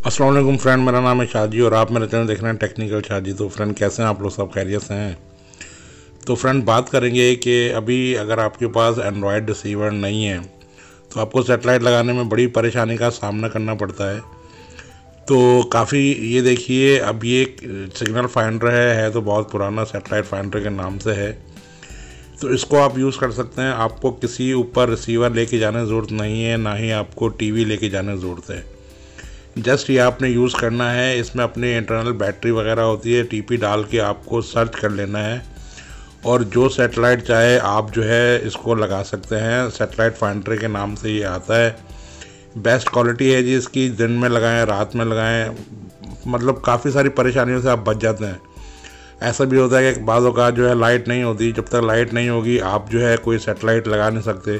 Aslam friend, मेरा नाम है शाहजी और आप मेरे चैनल देख रहे हैं टेक्निकल शाहजी तो फ्रेंड, कैसे हैं आप लोग? सब खैरियत से हैं? तो फ्रेंड, बात करेंगे कि अभी अगर आपके पास एंड्रॉयड रिसीवर नहीं है तो आपको सेटेलाइट लगाने में बड़ी परेशानी का सामना करना पड़ता है। तो काफ़ी ये देखिए, अब ये सिग्नल फाइंडर है है तो बहुत पुराना सेटेलाइट फाइंडर के नाम से है। तो इसको आप यूज़ कर सकते हैं। आपको किसी ऊपर रिसीवर लेके जाने की ज़रूरत नहीं है, ना ही आपको टीवी लेके जाने की ज़रूरत है। जस्ट ये आपने यूज़ करना है, इसमें अपनी इंटरनल बैटरी वगैरह होती है टीपी डाल के आपको सर्च कर लेना है। और जो सेटेलाइट चाहे आप जो है, इसको लगा सकते हैं। सेटेलाइट फाइंडर के नाम से ये आता है। बेस्ट क्वालिटी है जी इसकी, दिन में लगाएँ, रात में लगाएँ। मतलब काफ़ी सारी परेशानियों से आप बच जाते हैं। ऐसा भी होता है कि बाज़ों का जो है लाइट नहीं होती, जब तक लाइट नहीं होगी, आप जो है कोई सेटेलाइट लगा नहीं सकते।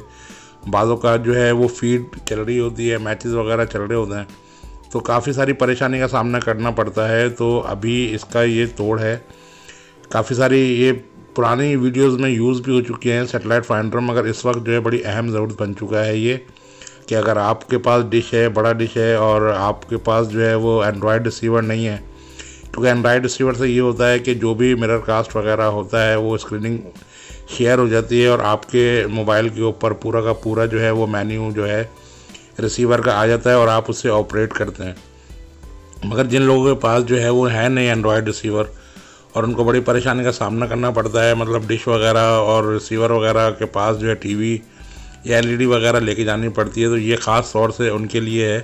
बाद जो है वो फ़ीड चल रही होती है मैचेस वगैरह चल रहे होते हैं। तो काफ़ी सारी परेशानी का सामना करना पड़ता है तो अभी इसका ये तोड़ है। काफ़ी सारी ये पुरानी वीडियोस में यूज़ भी हो चुके हैं, सेटेलाइट फाइंडर मगर इस वक्त जो है बड़ी अहम ज़रूरत बन चुका है ये, कि अगर आपके पास डिश है, बड़ा डिश है, और आपके पास जो है वो एंड्रॉयड रिसीवर नहीं है, क्योंकि एंड्रॉयड रिसीवर से ये होता है कि जो भी मिरर कास्ट वगैरह होता है, वो स्क्रीनिंग शेयर हो जाती है, और आपके मोबाइल के ऊपर पूरा का पूरा जो है वो मेन्यू जो है रिसीवर का आ जाता है और आप उससे ऑपरेट करते हैं। मगर जिन लोगों के पास जो है वो है नहीं एंड्रॉयड रिसीवर और उनको बड़ी परेशानी का सामना करना पड़ता है मतलब डिश वगैरह और रिसीवर वगैरह के पास जो है टीवी या एलईडी वगैरह लेके जानी पड़ती है तो ये ख़ास तौर से उनके लिए है।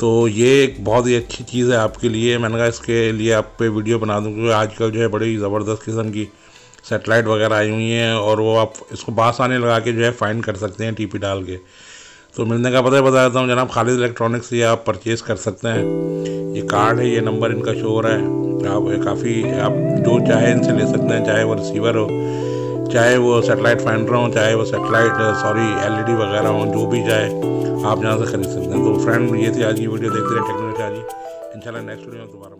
तो ये एक बहुत ही अच्छी चीज़ है आपके लिए। मैंने कहा इसके लिए आप पे वीडियो बना दूँ, क्योंकि आजकल जो है बड़ी ज़बरदस्त किस्म की सेटेलाइट वगैरह आई हुई हैं और वो आप इसको बास आने लगा के जो है फाइंड कर सकते हैं टीपी डाल के। तो मिलने का पता ही बता देता हूँ, जनाब खालिद इलेक्ट्रॉनिक्स से आप परचेज़ कर सकते हैं। ये कार्ड है, ये नंबर इनका शो हो। रहा है आप काफ़ी, आप जो चाहे इनसे ले सकते हैं, चाहे वो रिसीवर हो, चाहे वो सेटेलाइट फाइंडर हो, चाहे वो सेटेलाइट सॉरी एलईडी वगैरह हो, जो भी जाए, आप यहाँ से खरीद सकते हैं। तो फ्रेंड ये थी आज की वीडियो देखते रहे टेक्नोलॉजी आज इंशाल्लाह नेक्स्ट वीडियो में दोबारा